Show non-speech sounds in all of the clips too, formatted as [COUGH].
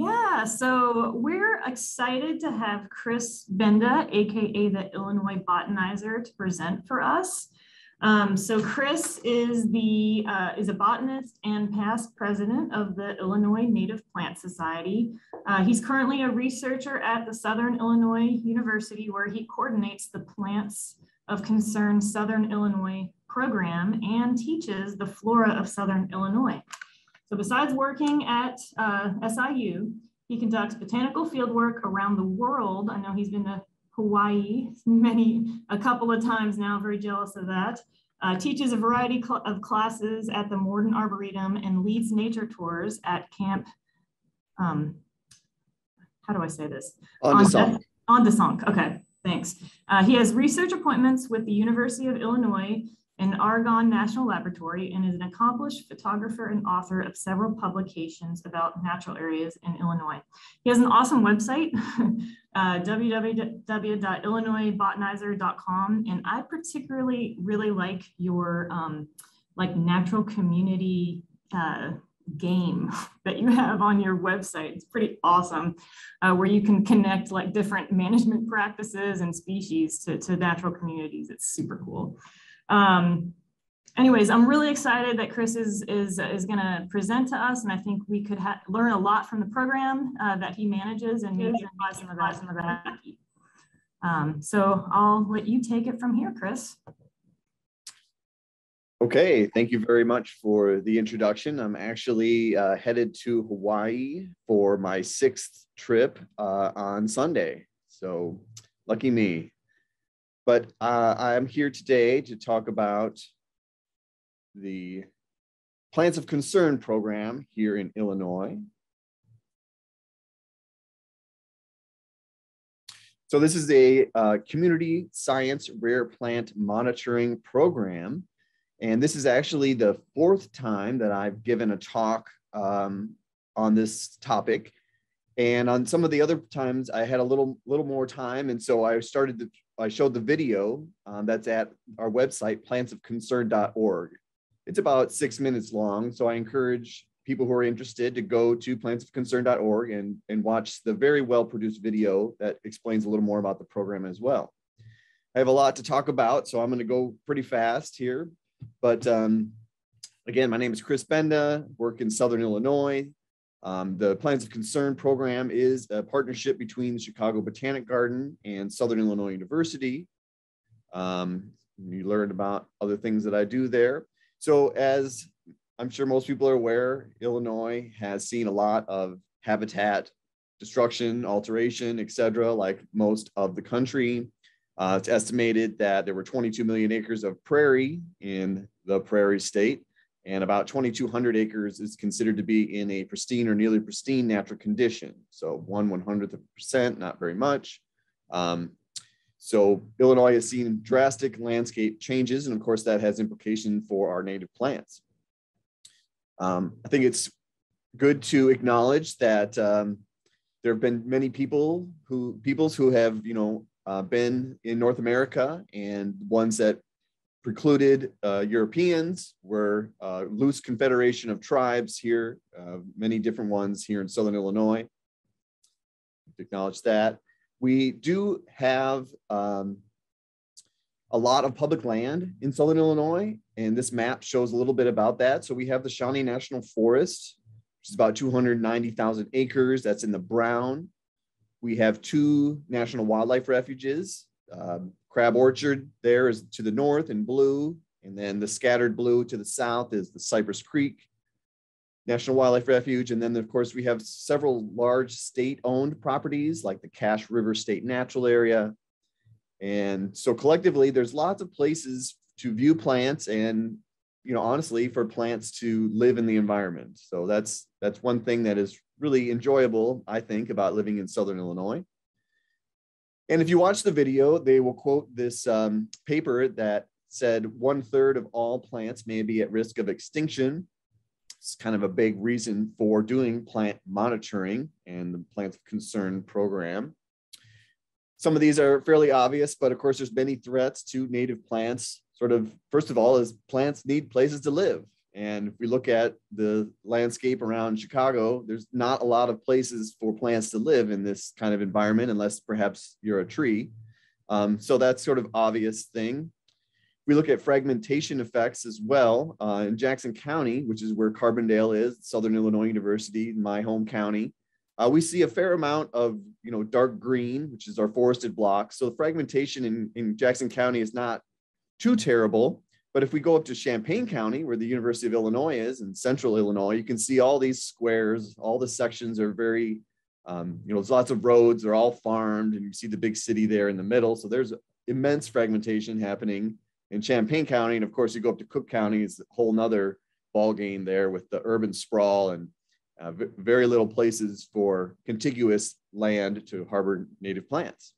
Yeah, so we're excited to have Chris Benda, aka the Illinois Botanizer, to present for us. Um, so Chris is the uh, is a botanist and past president of the Illinois Native Plant Society. Uh, he's currently a researcher at the Southern Illinois University, where he coordinates the Plants of Concern Southern Illinois program and teaches the flora of Southern Illinois. So besides working at uh, SIU, he conducts botanical fieldwork around the world. I know he's been to Hawaii many, a couple of times now, very jealous of that. Uh, teaches a variety cl of classes at the Morton Arboretum and leads nature tours at Camp, um, how do I say this? Ondessonk. Ondessonk, okay, thanks. Uh, he has research appointments with the University of Illinois and Argonne National Laboratory and is an accomplished photographer and author of several publications about natural areas in Illinois. He has an awesome website, [LAUGHS] uh, www.illinoisbotanizer.com. And I particularly really like your um, like natural community uh, game [LAUGHS] that you have on your website. It's pretty awesome, uh, where you can connect like different management practices and species to, to natural communities. It's super cool. Um, anyways, I'm really excited that Chris is, is, is going to present to us, and I think we could learn a lot from the program uh, that he manages and maybe apply some of that, some of that. Um, so I'll let you take it from here, Chris. Okay, thank you very much for the introduction. I'm actually uh, headed to Hawaii for my sixth trip uh, on Sunday. So lucky me. But uh, I'm here today to talk about the Plants of Concern program here in Illinois. So this is a uh, community science rare plant monitoring program. And this is actually the fourth time that I've given a talk um, on this topic. And on some of the other times I had a little, little more time. And so I started the I showed the video um, that's at our website, plantsofconcern.org. It's about six minutes long, so I encourage people who are interested to go to plantsofconcern.org and, and watch the very well produced video that explains a little more about the program as well. I have a lot to talk about, so I'm going to go pretty fast here. But um, again, my name is Chris Benda, work in Southern Illinois. Um, the Plants of Concern program is a partnership between the Chicago Botanic Garden and Southern Illinois University. Um, you learned about other things that I do there. So as I'm sure most people are aware, Illinois has seen a lot of habitat destruction, alteration, et cetera, like most of the country. Uh, it's estimated that there were 22 million acres of prairie in the prairie state and about 2,200 acres is considered to be in a pristine or nearly pristine natural condition. So one one hundredth of a percent, not very much. Um, so Illinois has seen drastic landscape changes, and of course that has implication for our native plants. Um, I think it's good to acknowledge that um, there have been many people who peoples who have you know uh, been in North America and ones that precluded uh, Europeans. were a loose confederation of tribes here, uh, many different ones here in Southern Illinois. Acknowledge that. We do have um, a lot of public land in Southern Illinois, and this map shows a little bit about that. So we have the Shawnee National Forest, which is about 290,000 acres. That's in the brown. We have two national wildlife refuges, um, Crab Orchard there is to the north in blue, and then the scattered blue to the south is the Cypress Creek National Wildlife Refuge. And then, of course, we have several large state-owned properties like the Cache River State Natural Area. And so collectively, there's lots of places to view plants and, you know, honestly, for plants to live in the environment. So that's that's one thing that is really enjoyable, I think, about living in Southern Illinois. And if you watch the video, they will quote this um, paper that said one third of all plants may be at risk of extinction. It's kind of a big reason for doing plant monitoring and the Plants of Concern program. Some of these are fairly obvious, but of course, there's many threats to native plants. Sort of, first of all, is plants need places to live. And if we look at the landscape around Chicago, there's not a lot of places for plants to live in this kind of environment, unless perhaps you're a tree. Um, so that's sort of obvious thing. We look at fragmentation effects as well uh, in Jackson County, which is where Carbondale is, Southern Illinois University, my home county. Uh, we see a fair amount of, you know, dark green, which is our forested block. So fragmentation in, in Jackson County is not too terrible. But if we go up to Champaign County, where the University of Illinois is in central Illinois, you can see all these squares, all the sections are very, um, you know, there's lots of roads, they're all farmed, and you see the big city there in the middle. So there's immense fragmentation happening in Champaign County. And of course, you go up to Cook County, it's a whole nother ball game there with the urban sprawl and uh, very little places for contiguous land to harbor native plants.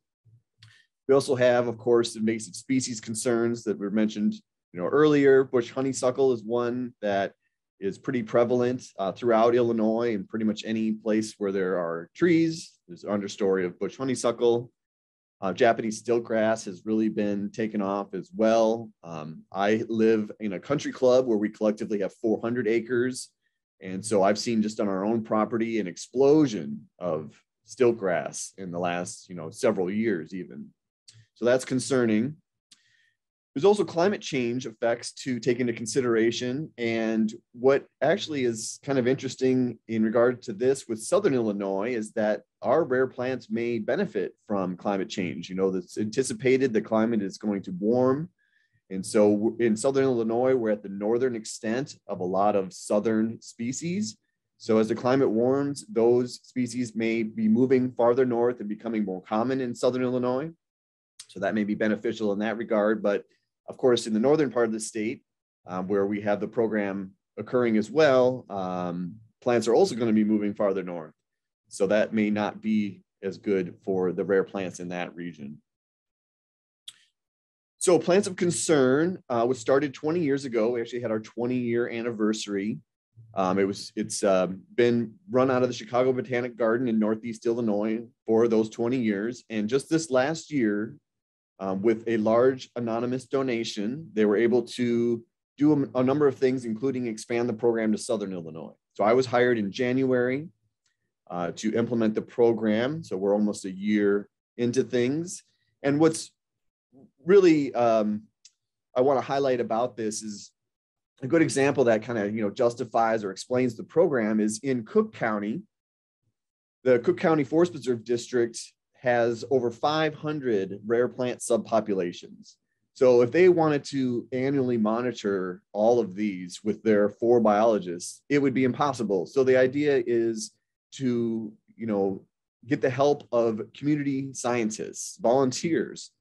We also have, of course, invasive species concerns that were mentioned you know, earlier. Bush honeysuckle is one that is pretty prevalent uh, throughout Illinois and pretty much any place where there are trees. There's an understory of bush honeysuckle. Uh, Japanese stiltgrass has really been taken off as well. Um, I live in a country club where we collectively have 400 acres. And so I've seen just on our own property an explosion of stiltgrass in the last, you know, several years even. So that's concerning. There's also climate change effects to take into consideration. And what actually is kind of interesting in regard to this with Southern Illinois is that our rare plants may benefit from climate change. You know, it's anticipated the climate is going to warm. And so in Southern Illinois, we're at the northern extent of a lot of Southern species. So as the climate warms, those species may be moving farther north and becoming more common in Southern Illinois. So that may be beneficial in that regard. But of course, in the northern part of the state, um, where we have the program occurring as well, um, plants are also going to be moving farther north. So that may not be as good for the rare plants in that region. So plants of concern uh, was started 20 years ago. We actually had our 20 year anniversary. Um, it was it's uh, been run out of the Chicago Botanic Garden in Northeast Illinois for those 20 years. And just this last year, um, with a large anonymous donation, they were able to do a, a, number of things, including expand the program to Southern Illinois. So I was hired in January uh, to implement the program. So we're almost a year into things. And what's really um, I want to highlight about this is a good example that kind of you know justifies or explains the program is in Cook County. The Cook County Forest Preserve District has over 500 rare plant subpopulations. So if they wanted to annually monitor all of these with their four biologists, it would be impossible. So the idea is to, you know, get the help of community scientists, volunteers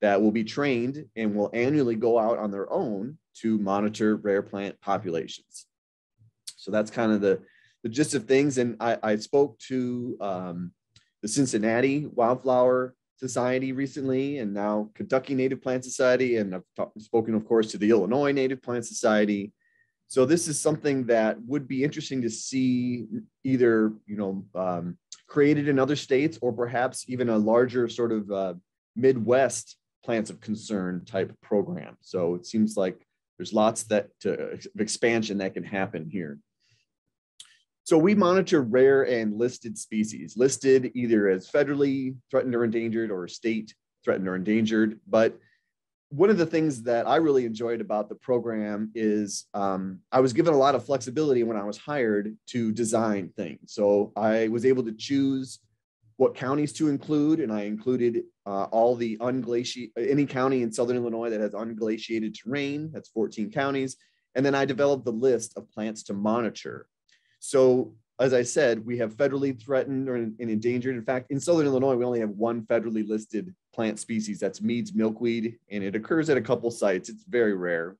that will be trained and will annually go out on their own to monitor rare plant populations. So that's kind of the, the gist of things. And I, I spoke to um, the Cincinnati Wildflower Society recently, and now Kentucky Native Plant Society, and I've talk, spoken, of course, to the Illinois Native Plant Society. So this is something that would be interesting to see either, you know, um, created in other states or perhaps even a larger sort of uh, Midwest plants of concern type program. So it seems like there's lots that to, expansion that can happen here. So we monitor rare and listed species, listed either as federally threatened or endangered or state threatened or endangered. But one of the things that I really enjoyed about the program is um, I was given a lot of flexibility when I was hired to design things. So I was able to choose what counties to include, and I included uh, all the unglaciated, any county in Southern Illinois that has unglaciated terrain, that's 14 counties. And then I developed the list of plants to monitor. So as I said, we have federally threatened or and endangered. In fact, in Southern Illinois, we only have one federally listed plant species. That's Mead's milkweed, and it occurs at a couple sites. It's very rare.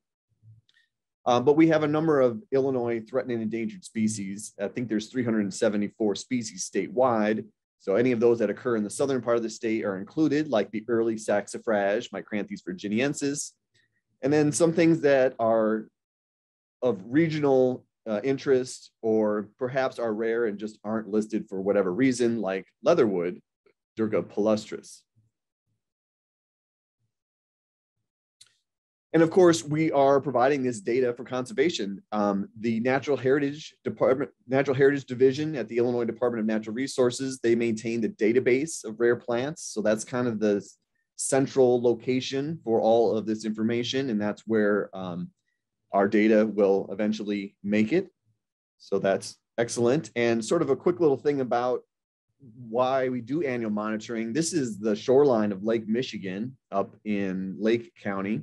Um, but we have a number of Illinois threatened and endangered species. I think there's 374 species statewide. So any of those that occur in the southern part of the state are included, like the early saxifrage, Micranthes virginiensis. And then some things that are of regional uh, interest or perhaps are rare and just aren't listed for whatever reason, like leatherwood, Dirca palustris. And of course, we are providing this data for conservation. Um, the Natural Heritage Department, Natural Heritage Division at the Illinois Department of Natural Resources, they maintain the database of rare plants. So that's kind of the central location for all of this information. And that's where um, our data will eventually make it. So that's excellent. And sort of a quick little thing about why we do annual monitoring. This is the shoreline of Lake Michigan up in Lake County.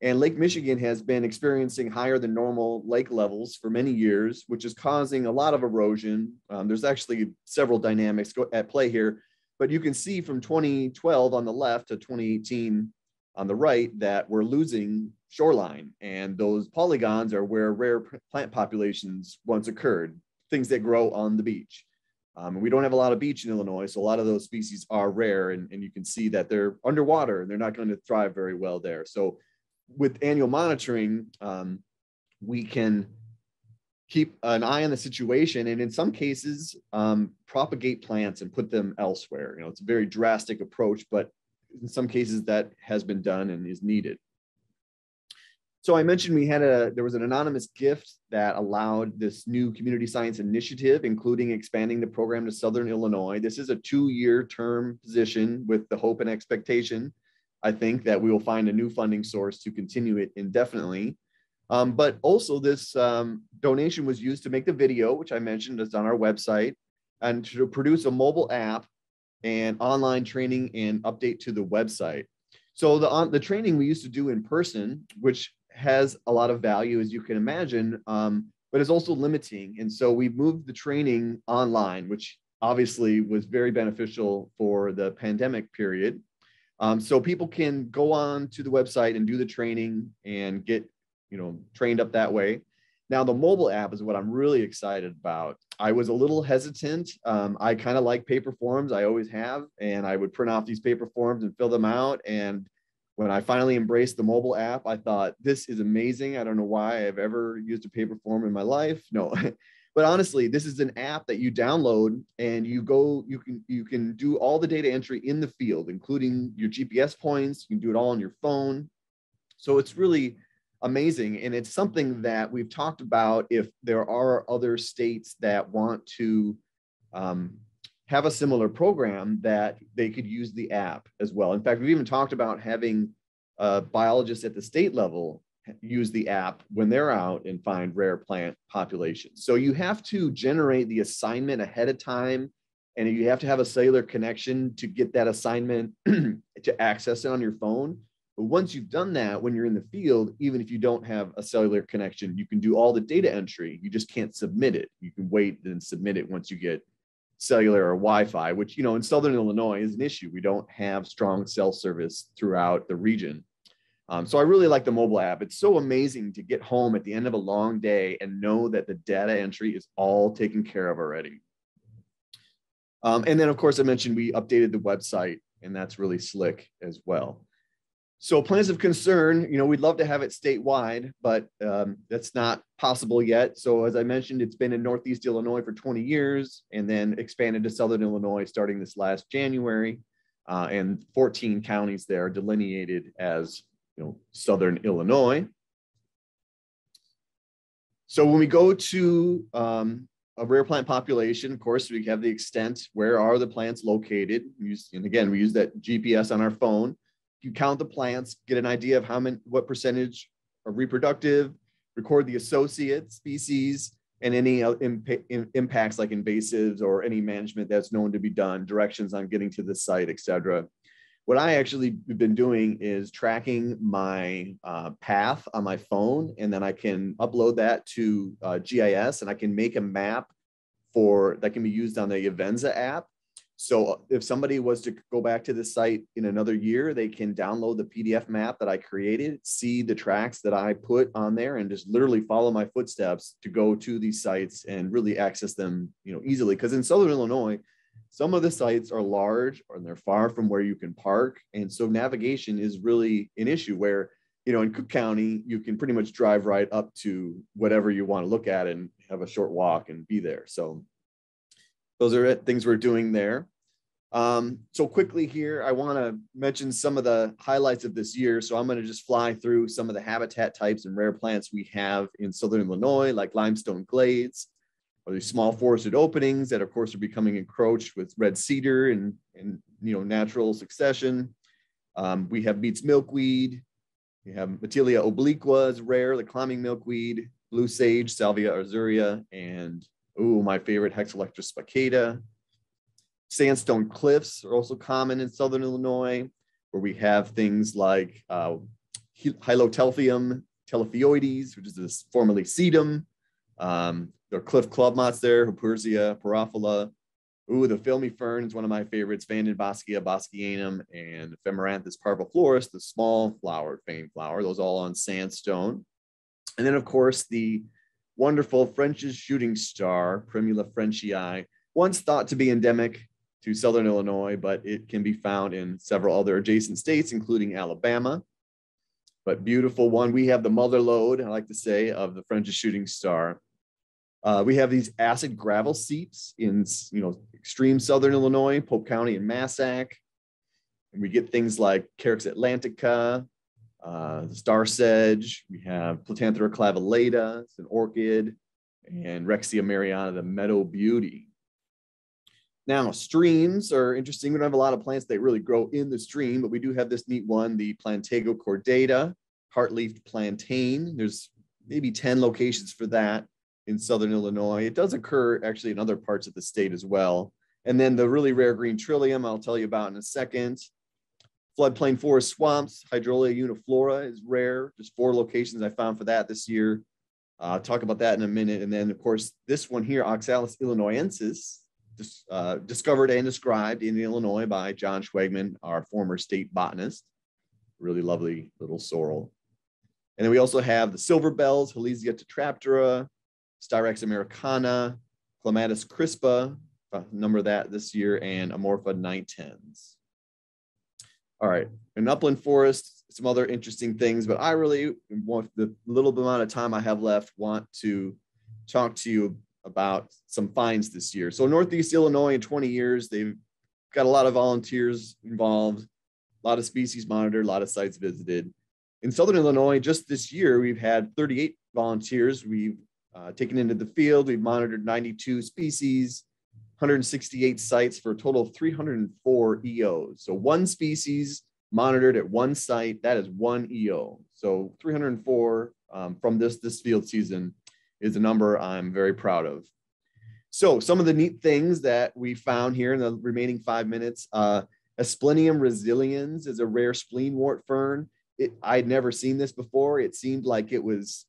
And Lake Michigan has been experiencing higher than normal lake levels for many years, which is causing a lot of erosion. Um, there's actually several dynamics at play here, but you can see from 2012 on the left to 2018 on the right that we're losing shoreline. And those polygons are where rare plant populations once occurred, things that grow on the beach. Um, we don't have a lot of beach in Illinois, so a lot of those species are rare, and, and you can see that they're underwater and they're not going to thrive very well there. So with annual monitoring, um, we can keep an eye on the situation and in some cases um, propagate plants and put them elsewhere. You know, it's a very drastic approach, but in some cases that has been done and is needed. So I mentioned we had a, there was an anonymous gift that allowed this new community science initiative, including expanding the program to Southern Illinois. This is a two-year term position with the hope and expectation I think that we will find a new funding source to continue it indefinitely. Um, but also this um, donation was used to make the video, which I mentioned is on our website, and to produce a mobile app and online training and update to the website. So the, on, the training we used to do in person, which has a lot of value, as you can imagine, um, but is also limiting. And so we moved the training online, which obviously was very beneficial for the pandemic period. Um, so people can go on to the website and do the training and get, you know, trained up that way. Now the mobile app is what I'm really excited about. I was a little hesitant. Um, I kind of like paper forms. I always have, and I would print off these paper forms and fill them out. And when I finally embraced the mobile app, I thought this is amazing. I don't know why I've ever used a paper form in my life. No, [LAUGHS] but honestly this is an app that you download and you go you can you can do all the data entry in the field including your gps points you can do it all on your phone so it's really amazing and it's something that we've talked about if there are other states that want to um, have a similar program that they could use the app as well in fact we've even talked about having biologists at the state level use the app when they're out and find rare plant populations. So you have to generate the assignment ahead of time and you have to have a cellular connection to get that assignment [CLEARS THROAT] to access it on your phone. But once you've done that, when you're in the field, even if you don't have a cellular connection, you can do all the data entry. You just can't submit it. You can wait and submit it once you get cellular or Wi-Fi, which you know in Southern Illinois is an issue. We don't have strong cell service throughout the region. Um, so I really like the mobile app. It's so amazing to get home at the end of a long day and know that the data entry is all taken care of already. Um, and then of course I mentioned we updated the website and that's really slick as well. So plans of concern, you know, we'd love to have it statewide, but um, that's not possible yet. So as I mentioned, it's been in Northeast Illinois for 20 years and then expanded to Southern Illinois starting this last January. Uh, and 14 counties there delineated as you know, Southern Illinois. So when we go to um, a rare plant population, of course, we have the extent, where are the plants located? Use, and again, we use that GPS on our phone. You count the plants, get an idea of how many, what percentage are reproductive, record the associate species, and any imp impacts like invasives or any management that's known to be done, directions on getting to the site, et cetera. What I actually have been doing is tracking my uh, path on my phone, and then I can upload that to uh, GIS, and I can make a map for that can be used on the Avenza app. So uh, if somebody was to go back to the site in another year, they can download the PDF map that I created, see the tracks that I put on there, and just literally follow my footsteps to go to these sites and really access them, you know, easily. Because in Southern Illinois, some of the sites are large or they're far from where you can park. And so navigation is really an issue where, you know, in Cook County, you can pretty much drive right up to whatever you want to look at and have a short walk and be there. So those are things we're doing there. Um, so quickly here, I want to mention some of the highlights of this year. So I'm going to just fly through some of the habitat types and rare plants we have in Southern Illinois, like limestone glades, or these small forested openings that of course are becoming encroached with red cedar and, and you know, natural succession. Um, we have Mead's milkweed. We have Matelea obliqua is rare, the climbing milkweed, blue sage, Salvia azurea, and oh, my favorite Hexalectris spicata. Sandstone cliffs are also common in Southern Illinois, where we have things like uh, Hylotelephium telephioides, which is this formerly sedum. Um, there are cliff club moths there, Huperzia, porophila. Ooh, the filmy fern is one of my favorites, Vandenboschia boschianum and Ephemeranthus parviflorus, the small flowered fame flower, those all on sandstone. And then, of course, the wonderful French's shooting star, Primula frenchii, once thought to be endemic to Southern Illinois, but it can be found in several other adjacent states, including Alabama. But beautiful one. We have the mother lode, I like to say, of the French's shooting star. Uh, we have these acid gravel seeps in you know extreme southern Illinois, Pope County and Massac. And we get things like Carex atlantica, uh, star sedge. We have Platanthera clavellata, it's an orchid, and Rhexia mariana, the meadow beauty. Now, streams are interesting. We don't have a lot of plants that really grow in the stream, but we do have this neat one, the Plantago cordata, heart-leafed plantain. There's maybe 10 locations for that in Southern Illinois. It does occur actually in other parts of the state as well. And then the really rare green trillium, I'll tell you about in a second. Floodplain forest swamps, Hydrolea uniflora is rare. Just four locations I found for that this year. Uh, talk about that in a minute. And then, of course, this one here, Oxalis illinoensis, uh, discovered and described in Illinois by John Schwegman, our former state botanist. Really lovely little sorrel. And then we also have the silver bells, Halesia tetraptera, Styrax americana, Clematis crispa, a number of that this year, and Amorpha nitens. All right, in upland forest, some other interesting things, but I really want the little amount of time I have left want to talk to you about some finds this year. So Northeast Illinois in 20 years, they've got a lot of volunteers involved, a lot of species monitored, a lot of sites visited. In Southern Illinois, just this year, we've had 38 volunteers. We've uh, taken into the field. We've monitored 92 species, 168 sites for a total of 304 EOs. So one species monitored at one site, that is one EO. So 304 um, from this, this field season is a number I'm very proud of. So some of the neat things that we found here in the remaining five minutes, uh, Asplenium resiliens is a rare spleenwort fern. It, I'd never seen this before. It seemed like it was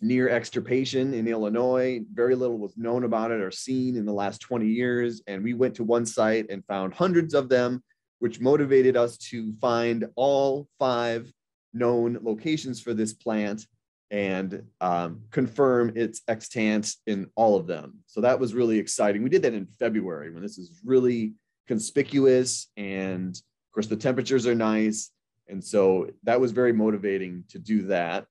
near extirpation in Illinois. Very little was known about it or seen in the last 20 years. And we went to one site and found hundreds of them, which motivated us to find all five known locations for this plant and um, confirm its extant in all of them. So that was really exciting. We did that in February when this is really conspicuous and of course the temperatures are nice. And so that was very motivating to do that.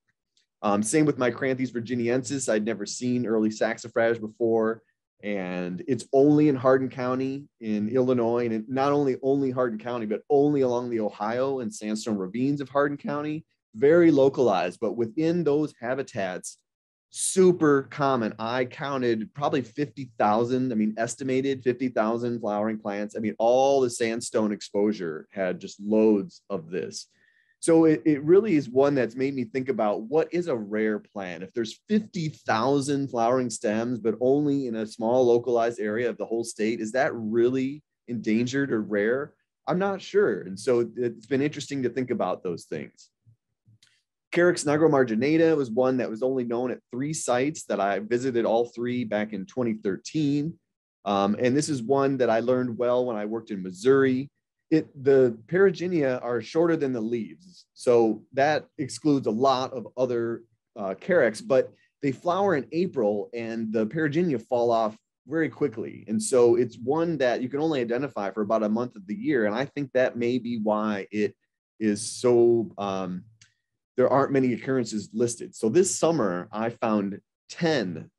Um, same with Micranthes virginiensis. I'd never seen early saxifrage before. And it's only in Hardin County in Illinois. And not only only Hardin County, but only along the Ohio and sandstone ravines of Hardin County very localized, but within those habitats, super common. I counted probably 50,000, I mean, estimated 50,000 flowering plants. I mean, all the sandstone exposure had just loads of this. So it, it really is one that's made me think about what is a rare plant. If there's 50,000 flowering stems, but only in a small localized area of the whole state, is that really endangered or rare? I'm not sure. And so it's been interesting to think about those things. Carex nigromarginata was one that was only known at three sites that I visited all three back in 2013. Um, and this is one that I learned well when I worked in Missouri. It, the perigynia are shorter than the leaves. So that excludes a lot of other uh, Carex, but they flower in April and the perigynia fall off very quickly. And so it's one that you can only identify for about a month of the year. And I think that may be why it is so um, there aren't many occurrences listed. So this summer, I found 10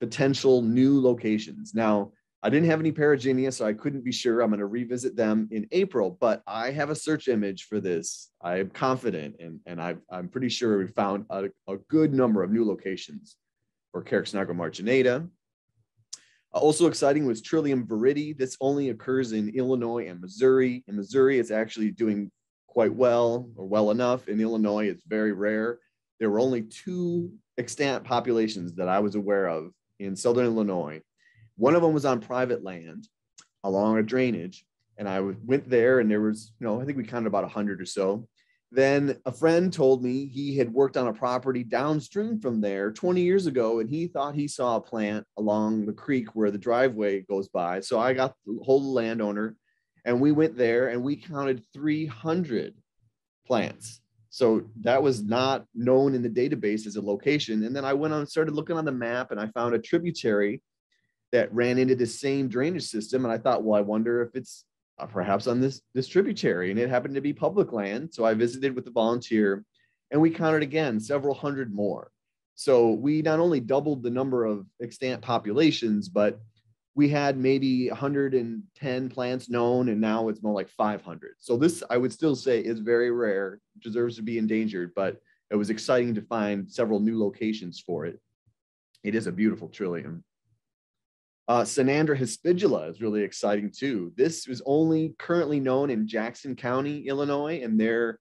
potential new locations. Now, I didn't have any Perigynia, so I couldn't be sure. I'm going to revisit them in April, but I have a search image for this. I am confident, and, and I, I'm pretty sure we found a, a good number of new locations for Carex marginata. Also exciting was Trillium viride. This only occurs in Illinois and Missouri. In Missouri, it's actually doing quite well or well enough. In Illinois, it's very rare. There were only two extant populations that I was aware of in Southern Illinois one of them was on private land along a drainage. And I went there and there was, you know, I think we counted about 100 or so. Then a friend told me he had worked on a property downstream from there 20 years ago and he thought he saw a plant along the creek where the driveway goes by. So I got the whole landowner and we went there and we counted 300 plants. So that was not known in the database as a location. And then I went on and started looking on the map and I found a tributary that ran into the same drainage system. And I thought, well, I wonder if it's uh, perhaps on this, this tributary. And it happened to be public land. So I visited with the volunteer and we counted again several hundred more. So we not only doubled the number of extant populations, but we had maybe 110 plants known, and now it's more like 500. So this, I would still say, is very rare, deserves to be endangered, but it was exciting to find several new locations for it. It is a beautiful trillium. Uh, Synandra hispidula is really exciting too. This is only currently known in Jackson County, Illinois, and there are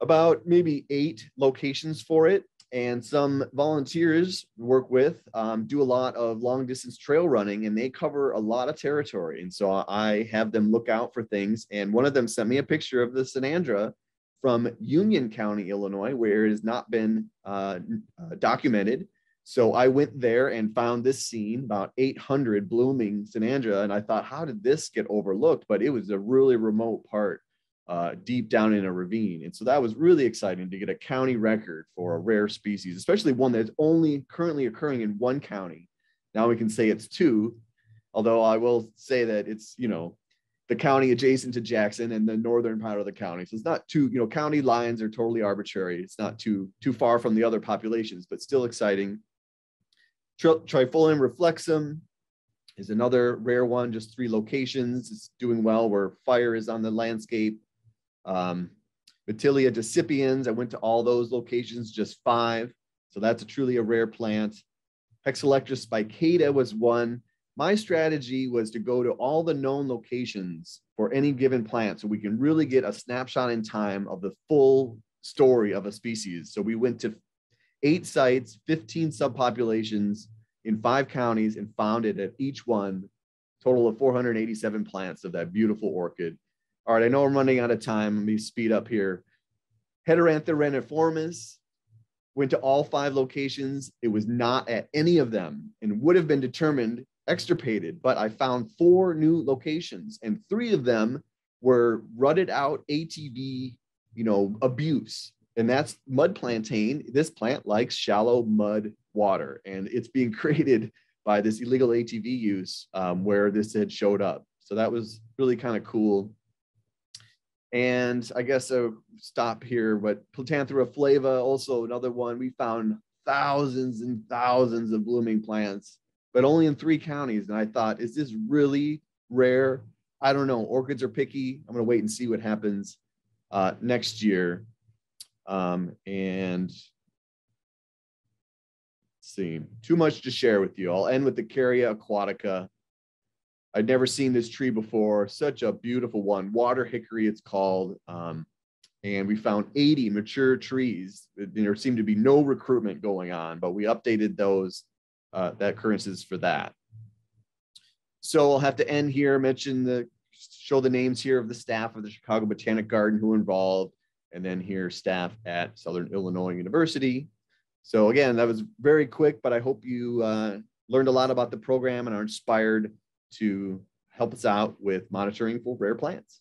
about maybe eight locations for it. And some volunteers work with um, do a lot of long distance trail running, and they cover a lot of territory. And so I have them look out for things. And one of them sent me a picture of the Synandra from Union County, Illinois, where it has not been uh, uh documented so I went there and found this scene, about 800 blooming Synandra, and I thought, how did this get overlooked? But it was a really remote part, uh, deep down in a ravine, and so that was really exciting to get a county record for a rare species, especially one that's only currently occurring in one county. Now we can say it's two, although I will say that it's you know the county adjacent to Jackson and the northern part of the county. So it's not too, you know, county lines are totally arbitrary. It's not too too far from the other populations, but still exciting. Trifolium reflexum is another rare one, just three locations. It's doing well where fire is on the landscape. Um, Matelea decipiens, I went to all those locations, just five. So that's a truly a rare plant. Hexalectris spicata was one. My strategy was to go to all the known locations for any given plant so we can really get a snapshot in time of the full story of a species. So we went to eight sites, 15 subpopulations in five counties and founded at each one, total of 487 plants of that beautiful orchid. All right, I know I'm running out of time. Let me speed up here. Heteranthera reniformis went to all five locations. It was not at any of them and would have been determined extirpated, but I found four new locations and three of them were rutted out ATV, you know, abuse and that's mud plantain. This plant likes shallow mud water, and it's being [LAUGHS] created by this illegal ATV use um, where this had showed up. So that was really kind of cool. And I guess I'll stop here, but Platanthera flava, also another one. We found thousands and thousands of blooming plants, but only in three counties. And I thought, is this really rare? I don't know. Orchids are picky. I'm going to wait and see what happens uh, next year. Um, and see, too much to share with you. I'll end with the Carya aquatica. I'd never seen this tree before. Such a beautiful one. Water hickory, it's called. Um, and we found 80 mature trees. There seemed to be no recruitment going on, but we updated those uh, that occurrences for that. So I'll have to end here, mention the show the names here of the staff of the Chicago Botanic Garden who involved and then here staff at Southern Illinois University. So again, that was very quick, but I hope you uh, learned a lot about the program and are inspired to help us out with monitoring for rare plants.